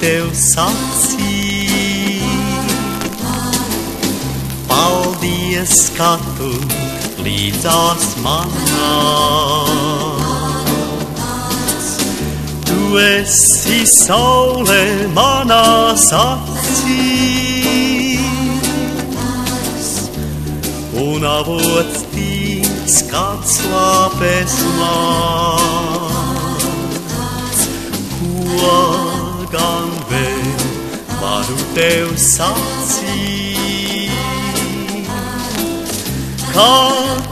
tev sacīt. Paldies, ka tu līdzās manā. Tu esi saule manās acīs. Un avots tīks, kāds lāpēs man. gone. Kādu tev sacīt, kā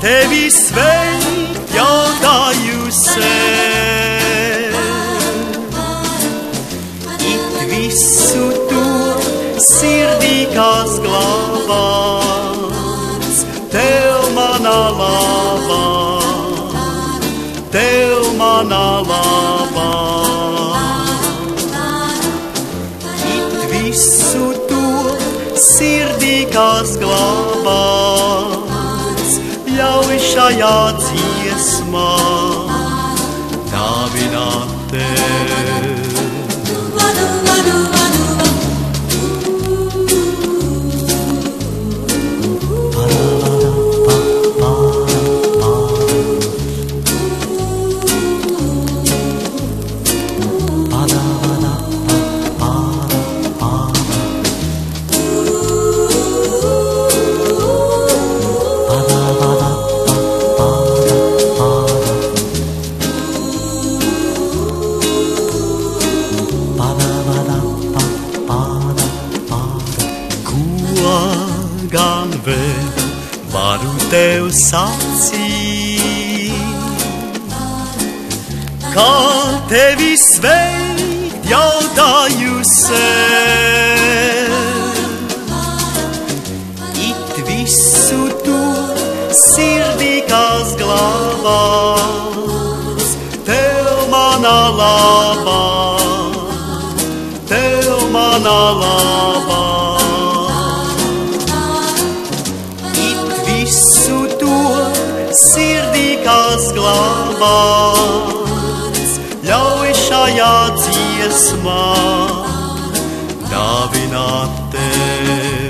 tevi sveikt jautāju sev. It visu to sirdī, kas glābās, tev manā labā, tev manā labā. dünyaya sacīt, kā tevi sveikt jautāju sev. It visu tu sirdī, kas glābās, tev manā labā, tev manā labā. labā. Ļauj šajā dziesmā dāvināt tevi.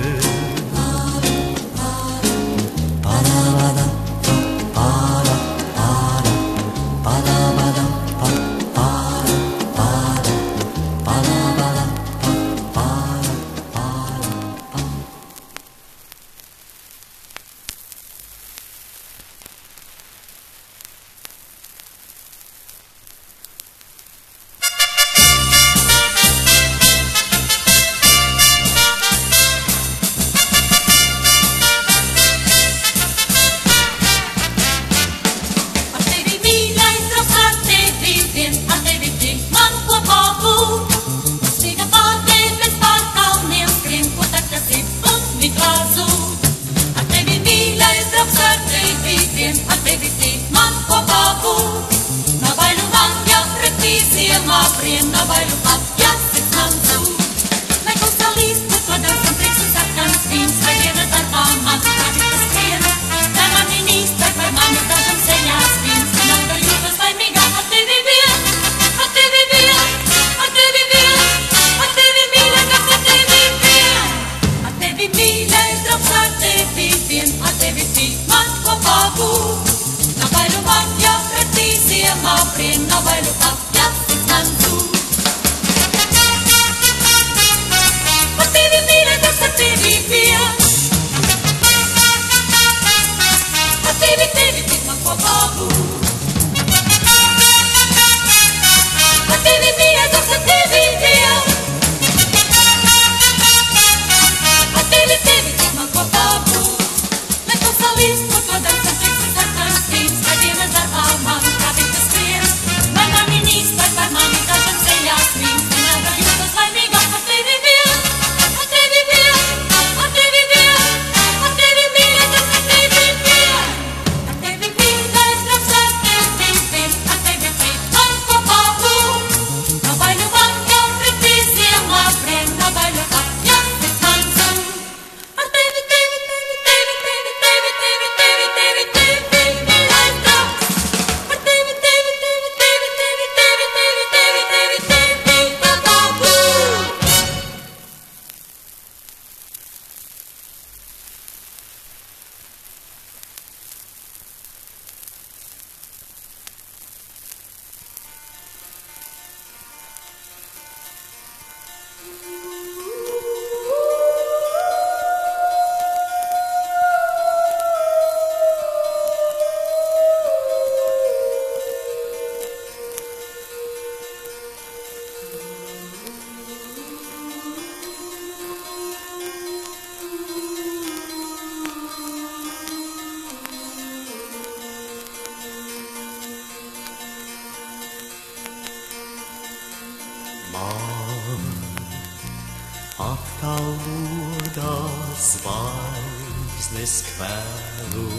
Atkal lodā zvaigznes kvēlo.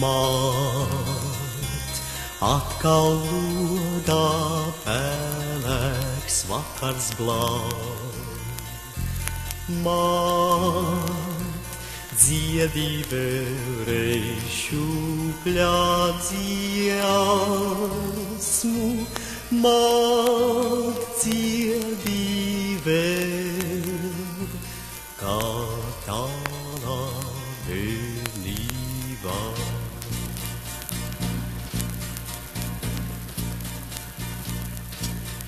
Māt, atkal lodā pēlēks vakars blāv. Māt, dziedi vēlreiz šūpļā dziesmu, māt, dziedi vēl, kā tālā vienībā.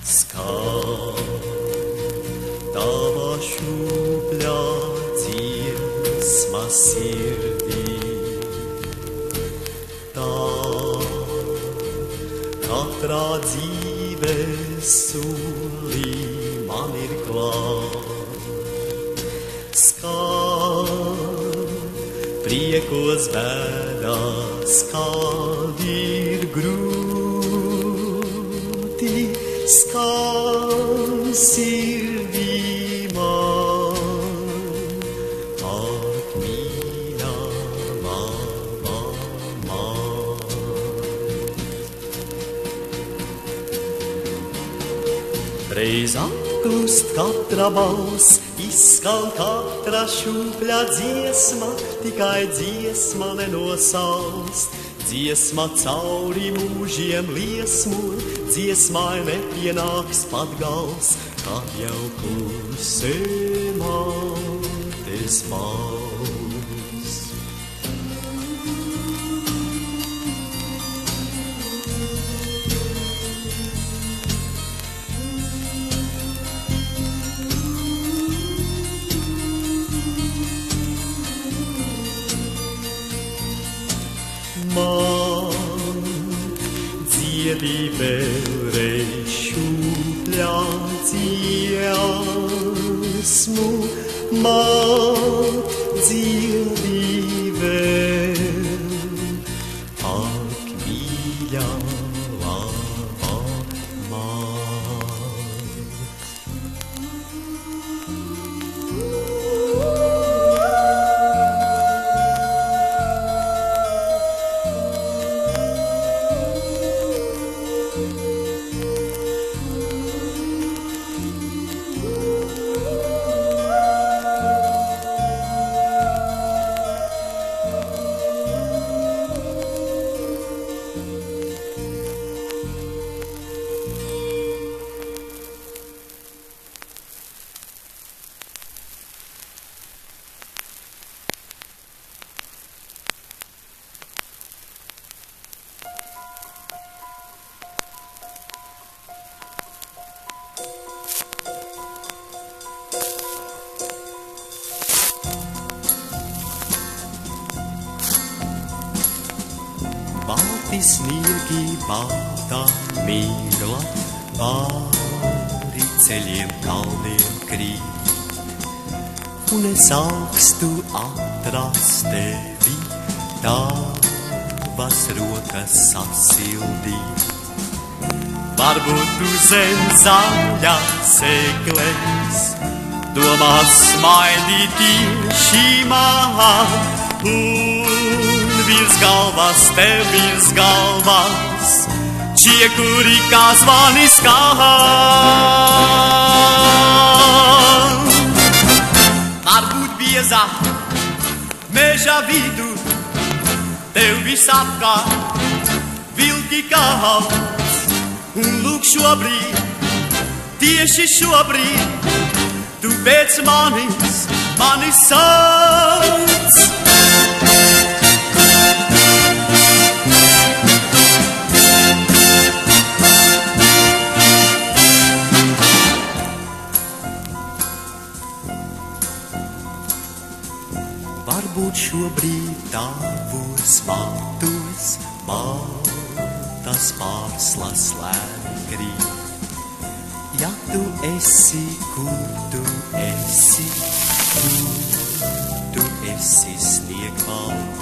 Skan tava šūpļā dziesma sirdī. Tā katrā dzīves sulī man ir klāt. Skan priekos bēdās, kad ir grūti, skan sirdī apklust katra balss, izskan katra šūpļa dziesma, tikai dziesma nenosāst. Dziesma cauri mūžiem liesmo, dziesmai nepienāks pat gals, kad jau klusē mātes balss. Man Sniegi, baltā mīgla, pāri ceļiem, kalniem krīt. Un es augstu atrast tevi, tavas rokas sasildīt. Varbūt tu zem zaļās egles, domās smaidīt tieši man, virs galvas, tev virs galvas, čiekuri kā zvani skan. Varbūt biezā meža vidū, tev visapkārt vilki kāds, un lūk šobrīd, tieši šobrīd, tu pēc manis, manis sauc. Varbūt šobrīd tavos matus baltas pārslas lēni krīt. Ja tu esi, kur tu esi, kur tu esi sniegvaldi.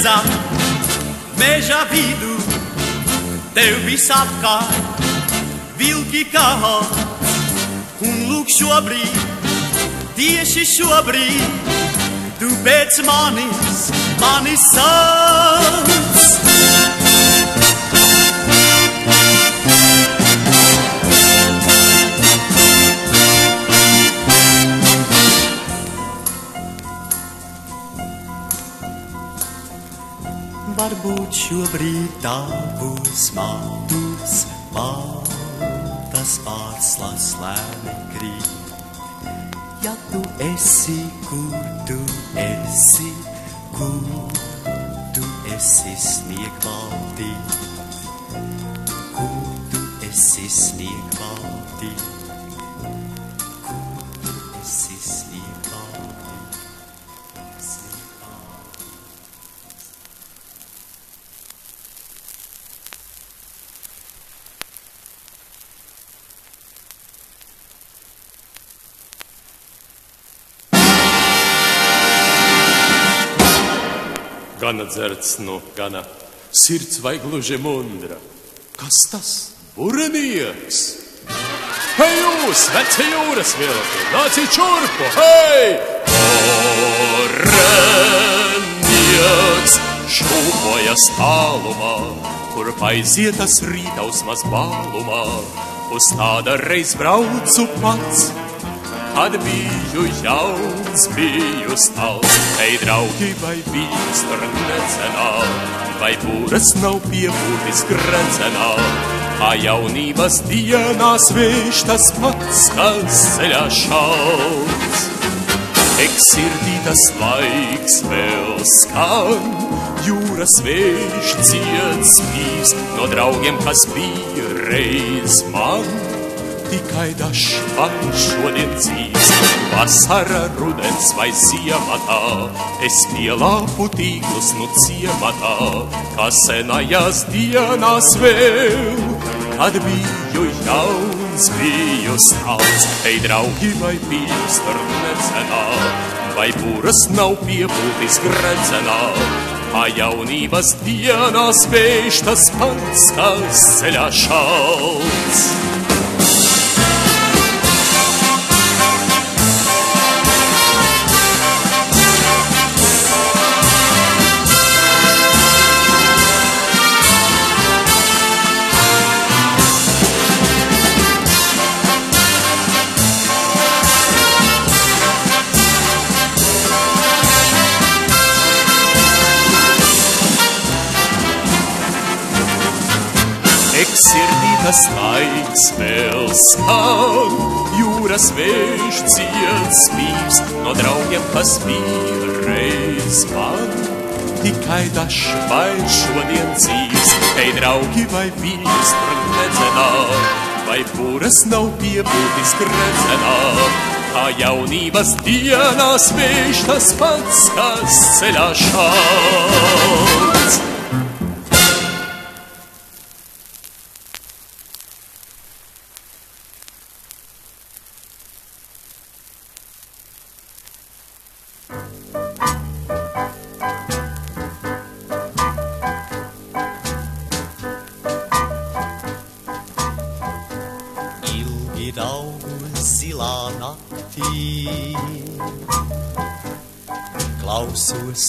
Biezā meža vidū, tev visapkārt vilki kāds. Un lūk šobrīd, tieši šobrīd, tu pēc manis, manis sauc. Varbūt šobrīd tavus matus baltas pārslas lēni krīt. Ja tu esi, kur tu esi, kur tu esi sniegvaltī, kur tu esi sniegvaltī, Gana dzerts, nu, gana sirds vai gluži mundra. Kas tas? Burnieks! Hei, jūs, veci jūras vilki, nāciet čurpu, hei! Burnieks šūpojas tālumā, kur paizietas rītausmas bālumā. Uz tāda reiz braucu pats, Kad biju jauns, biju stāvs, ej draugi, vai bijis tur necenā, vai būras nav piepūtis grencenā. Kā jaunības dienās vējš tas pats, kas ceļā šauts. Ek sirdī tas laiks vēl skan, jūras vējš ciets spīs no draugiem, kas bija reiz man tikai dažs man šodien dzīves. Vasara, rudens vai ziematā, es pielāpu tīklus nu ciematā, kā senajās dienās vēl. Kad biju jauns, biju stāvs, ej draugi vai bijis tur necenā, vai būras nav piepūtis gredzenā. Kā jaunības dienās vējš tas pats, kas ceļā šauts. Tas laiks vēl skan, jūras vējš ciet spīrs no draugiem, kas bija reiz man. Tikai dažs vai šodien dzīves, ej draugi vai vīrs tur nedzenā, vai būras nav piepūtis gredzenā. Kā jaunības dienās vējš tas pats, kas ceļā šauts.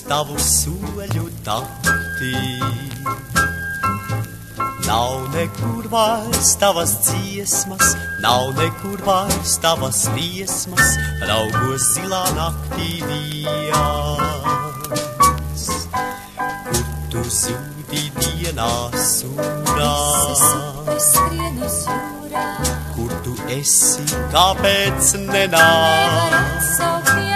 Tavu soļu taktī. Nav nekur vairs tavas dziesmas, nav nekur vairs tavas liesmas, raugos zilā naktī viens. Kur tu zūdi dienā sūrā? Kur tu esi, kāpēc nenāk?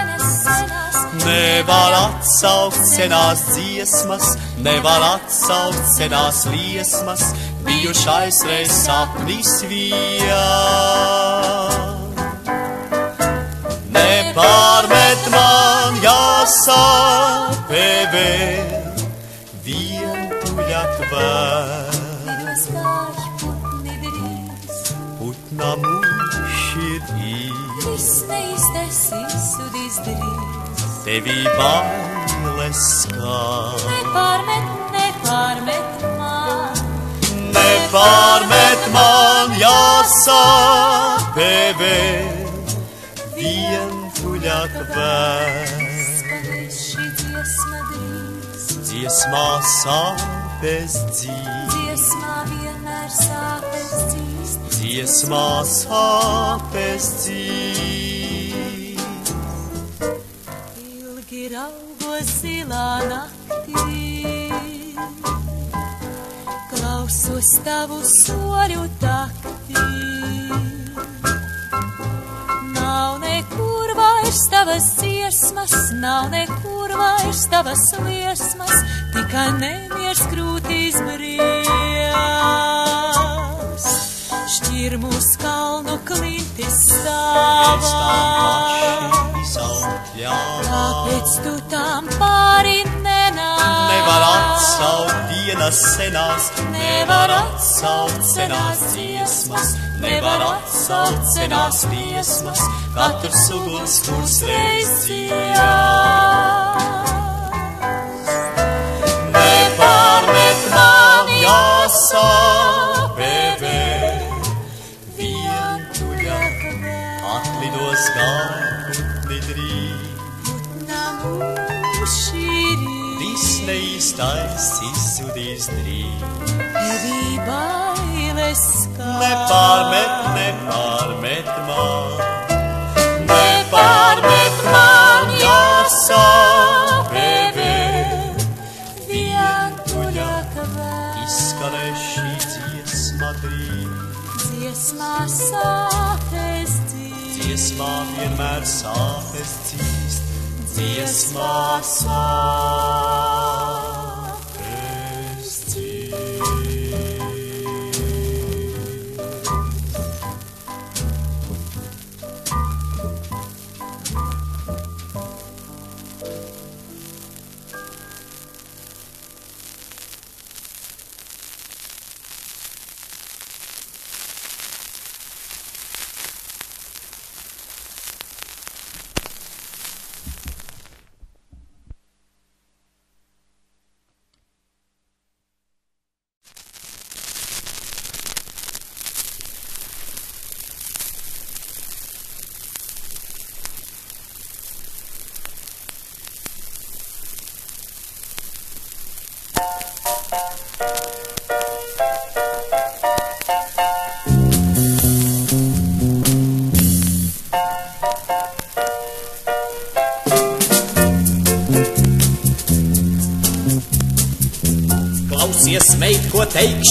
Nevar atsaukt senās dziesmas, nevar atsaukt senās liesmas, bijušais reiz sapnis vien. Nepārmet man jāsāpē vēl, vientuļak vēl, Jūs gāj putni drīz, putna mušķirī, viss neiztaisīs un izdarīs. Bail bailes kā. Nepārmet, nepārmet man, Nepārmet man jāsāpē vēl, vientuļāk drīz. Dziesmā sāpes dzīv, Dziesmā vienmēr sāpes dzīst, dziesmā sāpes dzīv. Ilgi raugos zilā naktī. Klausos tavu soļu taktī. Nav nekur vairs tavas dziesmas, nav nekur vairs tavas liesmas, tikai nemiers krūtīs brīvs. Šķirmus kalnu Nevar atsaukt dienas senās, nevar atsaukt senās dziesmas, nevar atsaukt senās liesmas, katrs uguns kurs reiz Nepārmet neīstais izzudīs drīz. Nepārmet, nepārmet man, nepārmet man jāsāpē vēl, vientuļāk izskanēs šī dziesma drīz. Dziesmā sāpes dzīves, Dziesmā vienmēr sāpes dzīst, dziesmā sāpes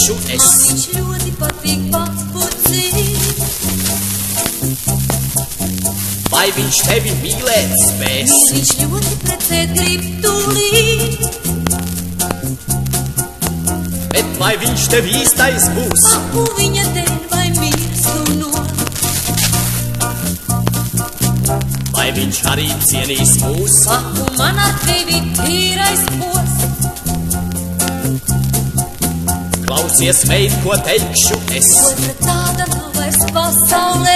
teikšu es. viņš ļoti patīk papucīt. Vai viņš tevi mīlēt spēs? Viņš ļoti precēt grib tūlīt. Bet vai viņš tev īstais būs? Papu viņa dēļ vai mīls tu no. Vai viņš arī cienīs mūs? Papu man ar tevi tīrais pos. Klausies, meit, ko teikšu es. Otra tāda nav vairs pasaulē.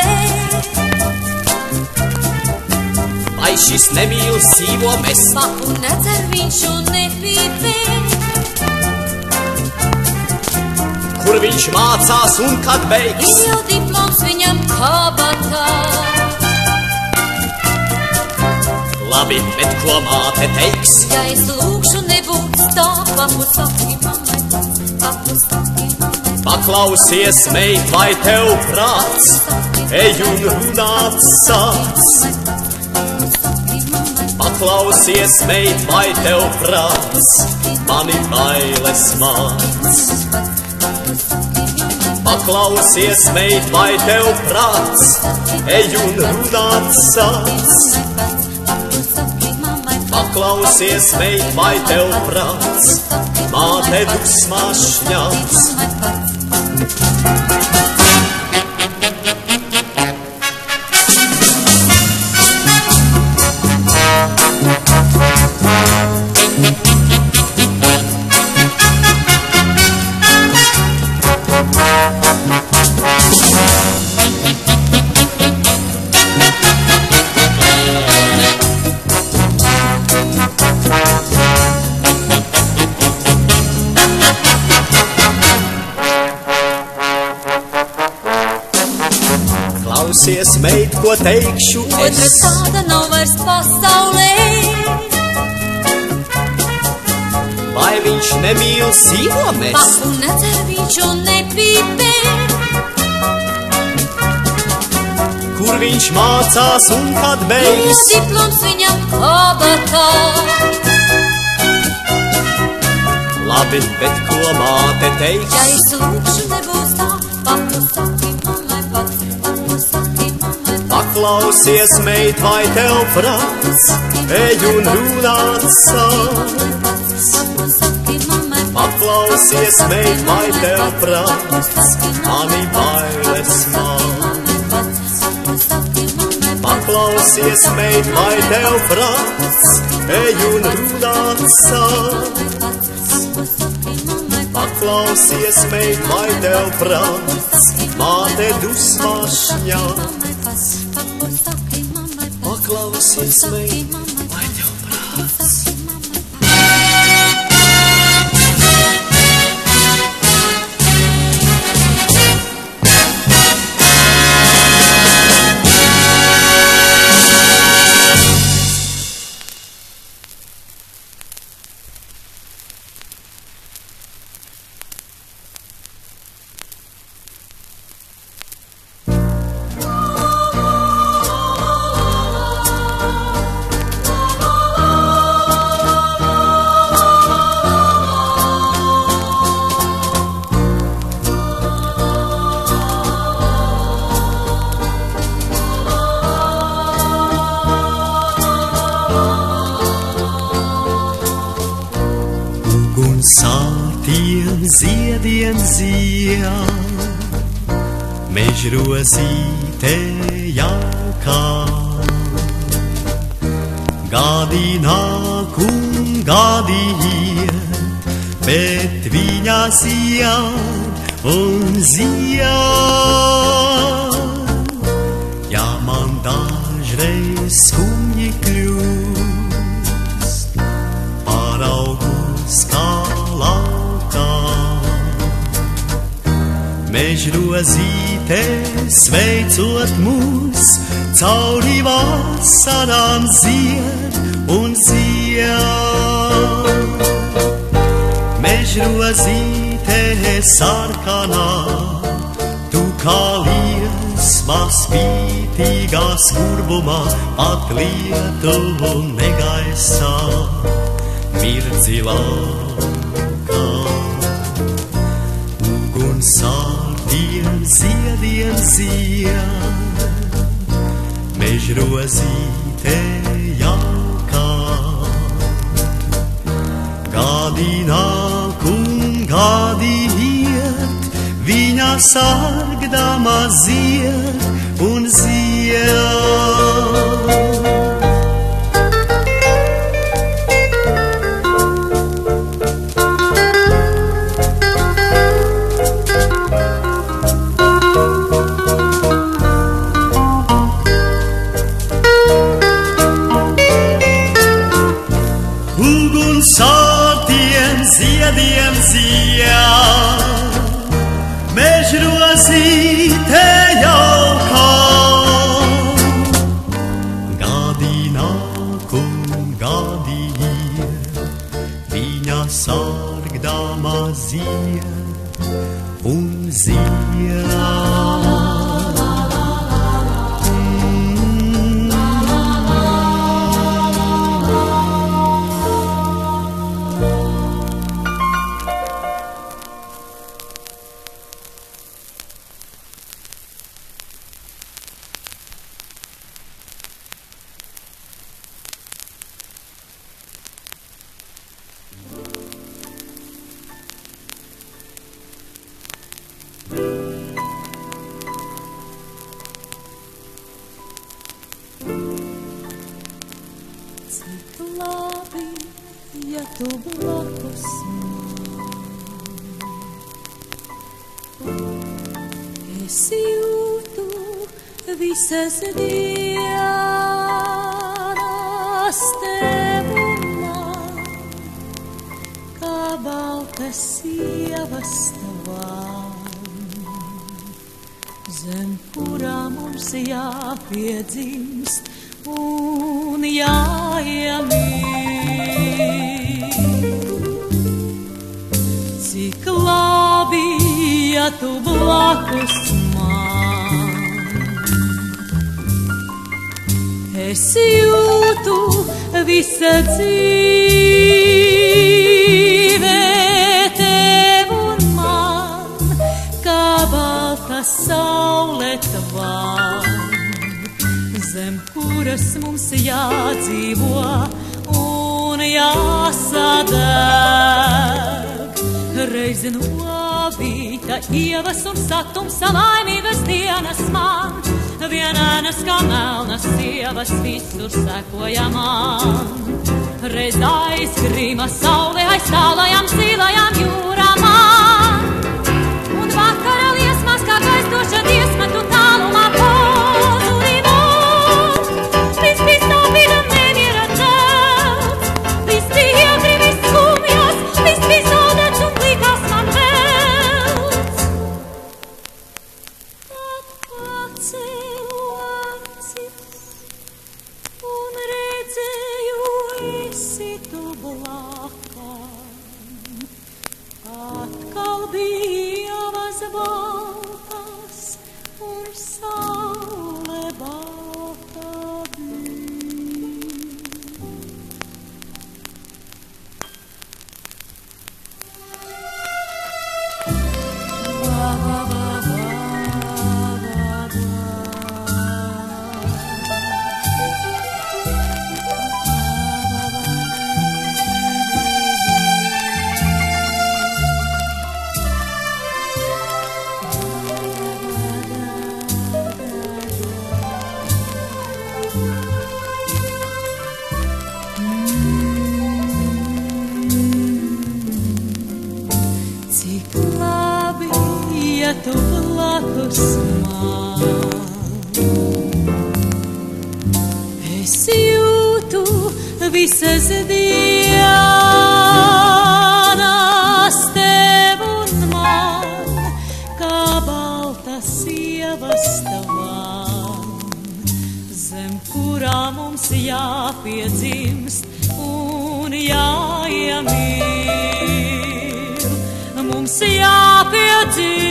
Vai šis nemīl sīvo mēs? Papu nedzer viņš un nepīpē. Kur viņš mācās un kad Ir beigs? jau diploms viņam kabatā. Labi, bet ko māte teiks? Ja es lūkšu nebūs tā, papu saki Paklausies, meit, vai tev prāts? Ej un sāc. Paklausies, meit, vai tev prāts? Mani bailes māc. Paklausies, meit, vai tev prāts? Ej un sāc. Paklausies, meit, vai tev prāts? Māte dusmās šņāts. Teikšu Otra es. tāda nav vairs pasaulē. Vai viņš nemīl sīvomes? Paku nedzer viņš un nepīpē. Kur viņš mācās un kad beigs? diploms viņam kabatā. Labi, bet ko māte Ja teiks? es lūkšu, nebūs tā. Paku saki Paklausies, meit, vai tev prāts? Ej un runāt sāc. Paklausies, meit, vai tev prāts? Mani bailes māc. Paklausies, meit, vai tev prāts? Ej un runāt sāc. Paklausies, meit, vai tev prāts? Māte dusmās klausīsimies. Zied, mežrozīte jaukā. Gadi nāk un gadi iet, bet viņa zied un zied. Ja man dažreiz skumji kļūst, Mežrozīte sveicot mūs, cauri vasarām zied un zied. Mežrozīte sarkanā, tu kā liesmā spītīgā skurbumā, pat Lietuvu negaisā mirdzi laukā. Ugunsātiem ziediem zied, mežrozīte jaukā. Gadi nāk un gadi iet, viņa sargdama zied un zied. Ziediem zied, visas dienas tevu man, kā baltas sievas tavām zem kurā mums jāpiedzimst un jāiemīl. Cik labi, ja tu blakus Es jūtu visa dzīve tev un man, kā balta saule tvam, zem kuras mums jādzīvo un jāsadeg. Reiz novīta ievas un satums laimīgas dienas man, vienēnas kā melnas sievas visur sekoja man. Reiz aizgrīma saule aiz tālajām zilajām jūrām man. Un vakara liesmās kā gaistoša dziesma tu Es jūtu visas dienas tev un man, kā balta sievas tavam, zem kurā mums jāpiedzimst un jāiemīl. Mums jāpiedzimst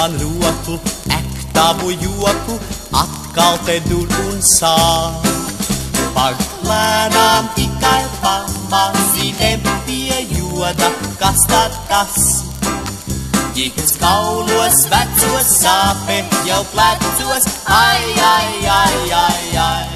man roku, ektavu joku, atkal te dur un sāp. Paglēnām tikai pamazītēm pie joda, kas tad tas? Ģiks kaulos vecos sāpe jau plecos, ai, ai, ai, ai, ai.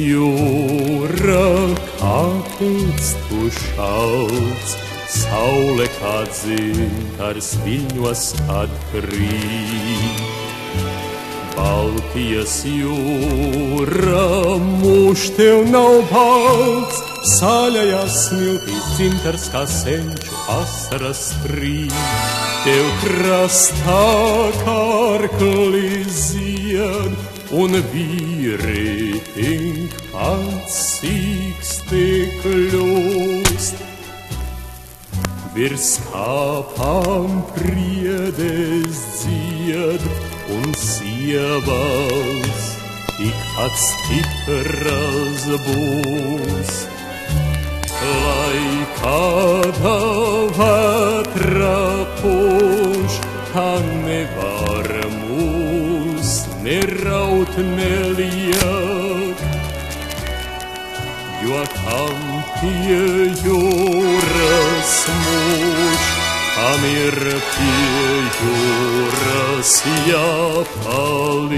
Jūra, kāpēc tu šauc, saule kā dzintars viņos atkrīt. Baltijas jūra, mūž tev nav balts, sāļajās smiltīs dzintars kā senču asaras krīt. Tev krastā kārkli zied, un vīri Virs kāpām priedes dzied, un sievas tik pats stipras būs. Lai kāda vētra puš, kā nevar mūs neraut neliek, jo tam pie mūž, kam ir pie jūras jāpaliek.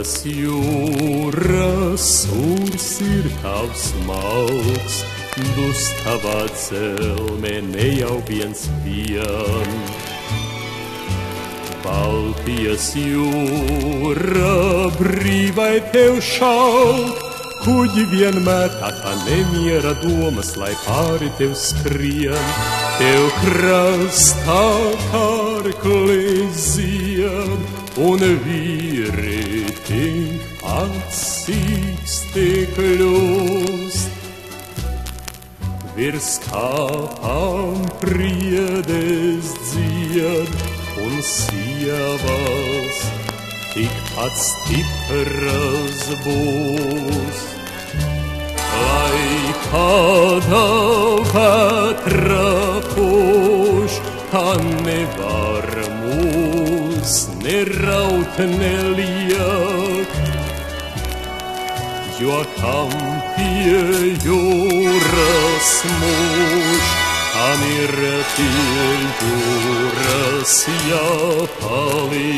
Baltijas jūra, sūrs ir tavs malks, dus tavā dzelmē ne jau viens vien. Baltijas jūra, brīvai tev šaut, kuģi vienmēr tā kā nemiera domas, lai pāri tev skrien, tev krastā kārklis zied un vīri acīs tik kļūst. Virs kāpām priedes dzied un sievas tikpat stipras būs. Lai kāda vētra puš, tā nevar mūs neraut neliek, jo kam pie jūras mūž, kam ir pie jūras jāpaliek.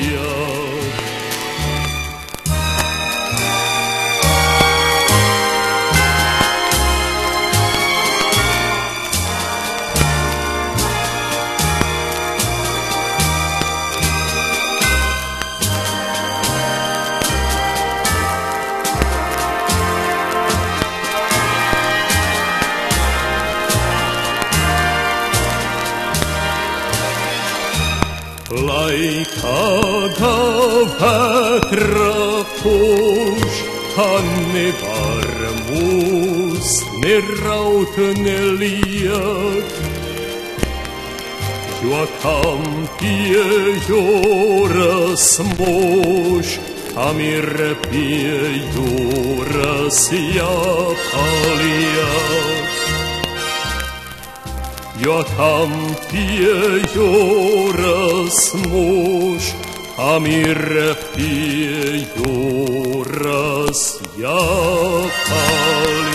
Mūs neraut neliek. Jo kam pie jūras mūž, kam ir pie jūras jāpaliek. Jo kam pie jūras mūž, kam ir pie jūras jāpaliek.